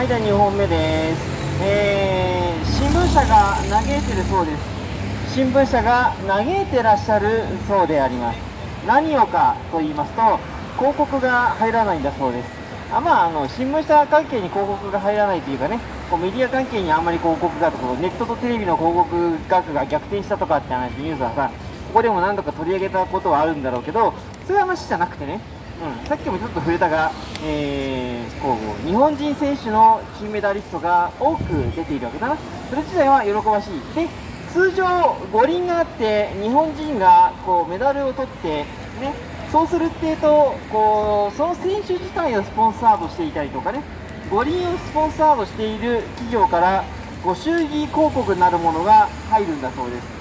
はい、では2本目です。えー、新聞社が嘆いてるそうです。新聞社が嘆いてらっしゃるそうであります。何をかと言いますと、広告が入らないんだそうです。あまあ、あの新聞社関係に広告が入らないというかね、こうメディア関係にあんまり広告がとか、ネットとテレビの広告額が逆転したとかって話、ニュースはさ、ここでも何度か取り上げたことはあるんだろうけど、そういう話じゃなくてね、うん、さっきもちょっと触れたが、えーこう日本人選手の金メダリストが多く出ているわけだな、それ自体は喜ばしい。で通常、五輪があって日本人がこうメダルを取って、ね、そうするっていうとこうその選手自体をスポンサードしていたりとかね五輪をスポンサードしている企業からご祝儀広告なるものが入るんだそうです。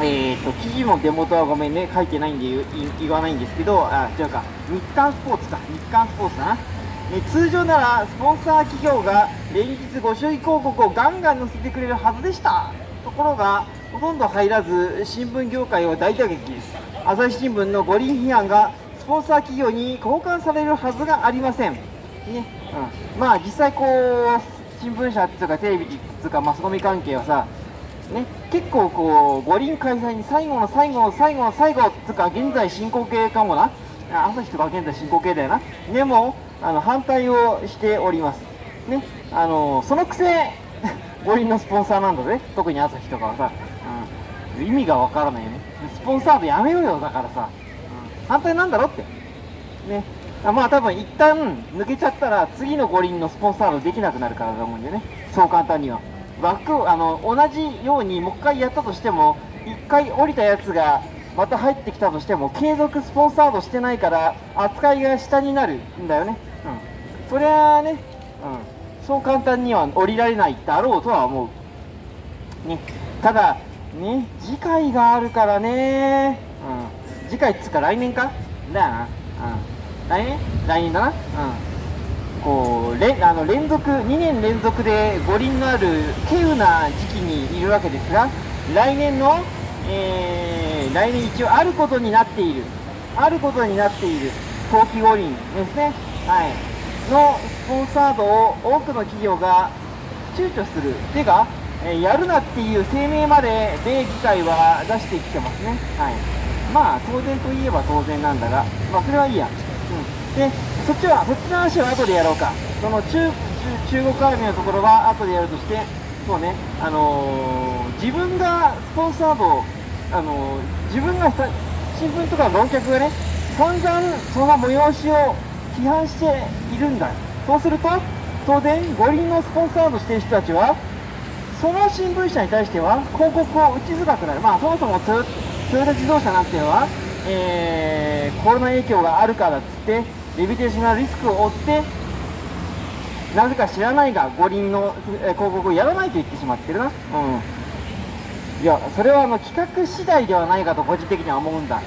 えー、と記事の出元はごめんね、書いてないんで言言わないんですけど、あ違うか、日刊スポーツか、日刊スポーツだな、え通常ならスポンサー企業が連日ご祝儀広告をガンガン載せてくれるはずでした、ところが、ほとんど入らず、新聞業界は大打撃です、朝日新聞の五輪批判がスポンサー企業に交換されるはずがありません。ね。うん、まあ実際こう新聞社っていうかテレビっていうかマスコミ関係はさね、結構こう五輪開催に最後の最後の最後の最後つか現在進行形かもな朝日とか現在進行形だよなでもあの反対をしておりますねあのそのくせ五輪のスポンサーなんだぜ特に朝日とかはさ、うん、意味がわからないよねスポンサードやめようよだからさ、うん、反対なんだろってねあまあ多分一旦抜けちゃったら次の五輪のスポンサードできなくなるからだと思うんだよねそう簡単には枠あの同じようにもう一回やったとしても1回降りたやつがまた入ってきたとしても継続スポンサードしてないから扱いが下になるんだよね、うん、そりゃあね、うん、そう簡単には降りられないだろうとは思う、ね、ただね次回があるからね、うん、次回っつうか来年か？だよな、うん、来年？来年だな？うん。こう連あの連続2年連続で五輪のある稀有な時期にいるわけですが来年の、えー来年一応あることになっているあることになっている冬季五輪ですね、はい、のスポンサードを多くの企業が躊躇する。ていうか、えやるなっていう声明まで米議会は出してきてますね、はい、まあ当然といえば当然なんだが、まあ、それはいいや、うん、でそっちはそっちの話は後でやろうか。その中中中国アーミのところは後でやるとしてそうねあのー自分がスポンサードをあのー自分が新聞とか論客がね散々その催しを批判しているんだそうすると当然五輪のスポンサードしている人たちはその新聞社に対しては広告を打ちづらくなる、まあ、そもそもトヨトヨタ自動車なんていうのは、えーコロナ影響があるからっつって、レビテーショナルリスクを負って、なぜか知らないが、五輪の広告をやらないと言ってしまってるな。うんいや、それはあの企画次第ではないかと個人的には思うんだ。う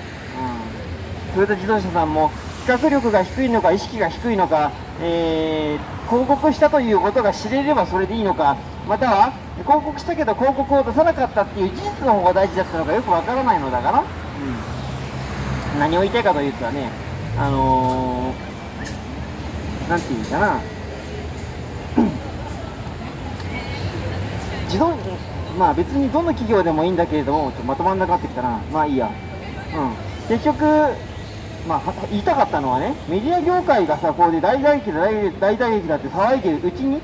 ん、トヨタ自動車さんも企画力が低いのか意識が低いのか、えー広告したということが知れればそれでいいのかまたは広告したけど広告を出さなかったっていう事実の方が大事だったのかよくわからないのだから、うん、何を言いたいかというとはねあのー、なんていうかな。自動まあ別にどの企業でもいいんだけれどもちょっとまとまんなくなってきたな。まあいいや。うん。結局まあは言いたかったのはねメディア業界がさこうで大打撃だ大大打撃だって騒いでるうちにうん。い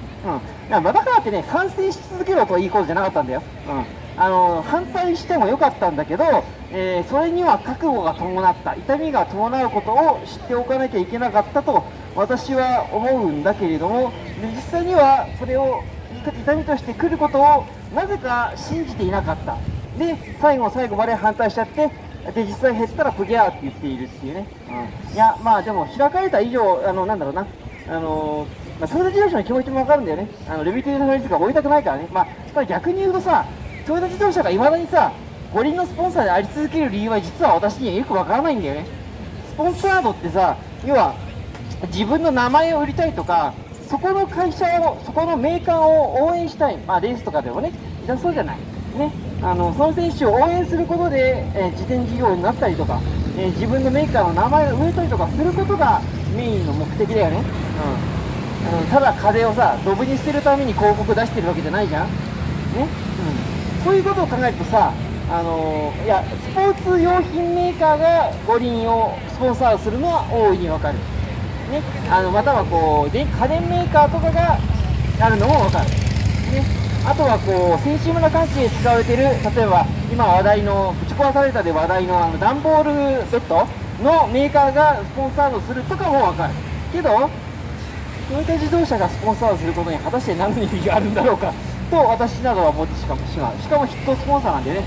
やまあだからってね賛成し続けろといいことじゃなかったんだよ。うんあの反対してもよかったんだけど、えーそれには覚悟が伴った痛みが伴うことを知っておかなきゃいけなかったと私は思うんだけれども実際にはそれを痛みとして来ることをなぜか信じていなかった。で最後最後まで反対しちゃってで実際減ったらプギャーって言っているっていうね、うん、いやまあでも開かれた以上あのなんだろうな。あのまあ、トヨタ自動車の気持ちもわかるんだよね、あのレビューティーション率が追いたくないからね、まあ、ただ逆に言うとさ、トヨタ自動車がいまだにさ、五輪のスポンサーであり続ける理由は、実は私にはよくわからないんだよね。スポンサードってさ、要は自分の名前を売りたいとか、そこの会社を、そこのメーカーを応援したい、まあ、レースとかでもね、じゃそうじゃない、ね、あのその選手を応援することで、えー自転事業になったりとか、えー自分のメーカーの名前を売れたりとかすることがメインの目的だよね。うん。あのただ風をさドブに捨てるために広告出してるわけじゃないじゃん。ね、うん、そういうことを考えるとさあのいやスポーツ用品メーカーが五輪をスポンサーするのは大いにわかる、ね、あのまたはこうで家電メーカーとかがあるのもわかる、ね、あとはこう選手村関係で使われている例えば今話題のぶち壊されたで話題のあの段ボールベッドのメーカーがスポンサードするとかもわかる。けどトヨタ自動車がスポンサードすることに果たして何の意味があるんだろうか。と私などは思ってしまうしかもヒットスポンサーなんでね。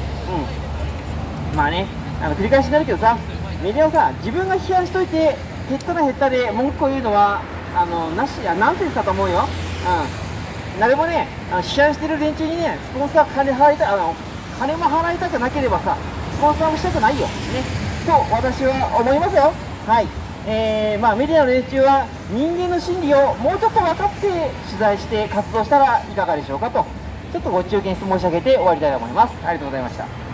うん。まあねあの繰り返しになるけどさメディアはさ自分が批判しといて減ったら減ったで文句を言うのはあのなしやナンセンスだと思うよ。うん。誰もねあの批判してる連中にねスポンサー金払いたいあの金も払いたくなければさスポンサーもしたくないよ。ね。と私は思いますよ。はい。えー、まあ、メディアの連中は人間の心理をもうちょっと分かって取材して活動したらいかがでしょうかとちょっとご中見申し上げて終わりたいと思います。ありがとうございました。